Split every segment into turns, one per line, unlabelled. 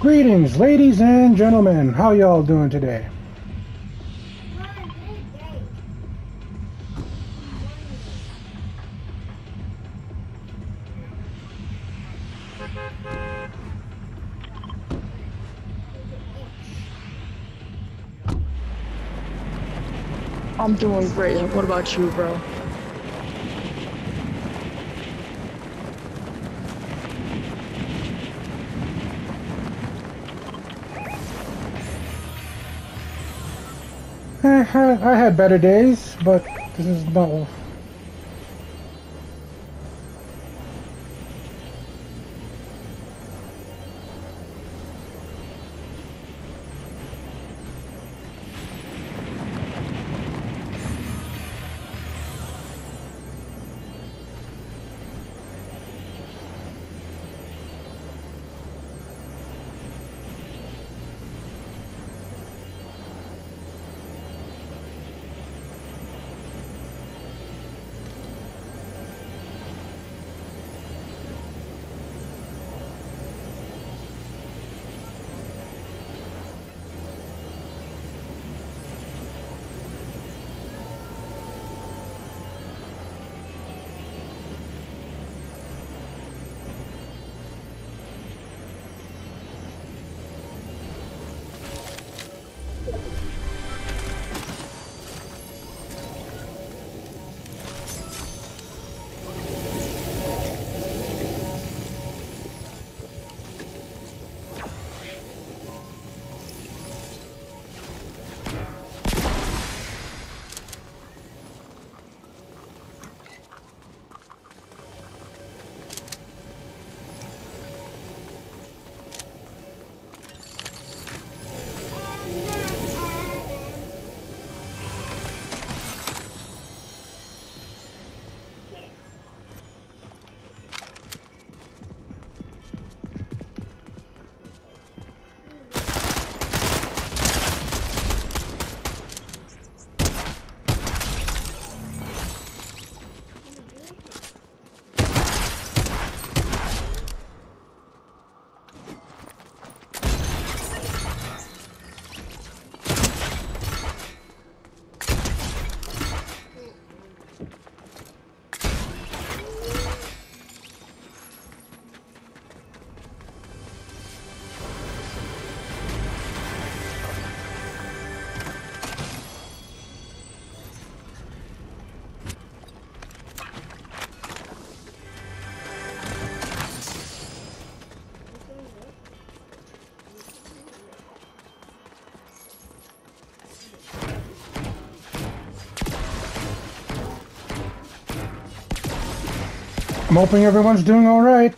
Greetings, ladies and gentlemen. How y'all doing today?
I'm doing great. What about you, bro?
I had better days, but this is not. I'm hoping everyone's doing all right.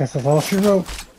Guess that's all she wrote.